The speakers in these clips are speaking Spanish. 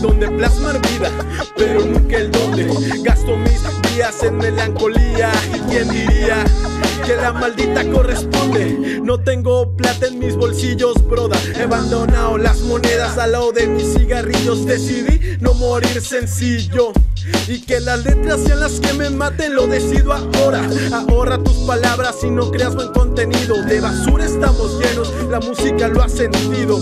donde plasmar vida, pero nunca el dónde. Gasto mis días en melancolía. ¿Y quién diría? que la maldita corresponde. No tengo plata en mis bolsillos, broda. He abandonado las monedas al lado de mis cigarrillos. Decidí no morir sencillo. Y que las letras sean las que me maten, lo decido ahora. Ahorra tus palabras y no creas buen contenido. De basura estamos llenos, la música lo ha sentido.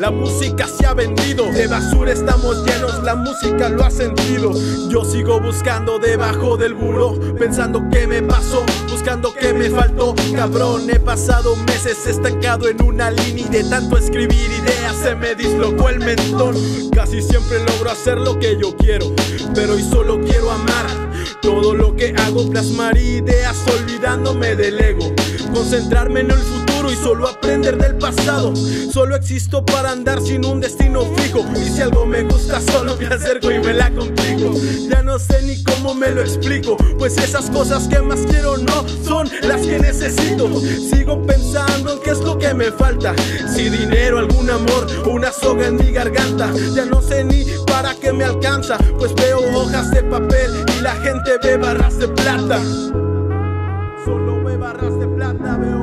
La música se ha vendido, de basura estamos llenos, la música lo ha sentido. Yo sigo buscando debajo del buró, pensando que me pasó, buscando que me faltó. Cabrón, he pasado meses estancado en una línea y de tanto escribir ideas se me dislocó el mentón. Casi siempre logro hacer lo que yo quiero, pero hoy solo quiero amar. Todo lo que hago, plasmar ideas, olvidándome del ego. Concentrarme en el futuro y solo aprender del pasado. Solo existo para andar sin un destino fijo. Y si algo me gusta, solo me acerco y me la complico. Ya no sé ni cómo me lo explico. Pues esas cosas que más quiero no son las que necesito. Sigo pensando en qué es lo que me falta. Si dinero, algún amor, una soga en mi garganta. Ya no sé ni para qué me alcanza. Pues veo hojas de papel y la gente ve barras de plata. Solo ve barras de plata, veo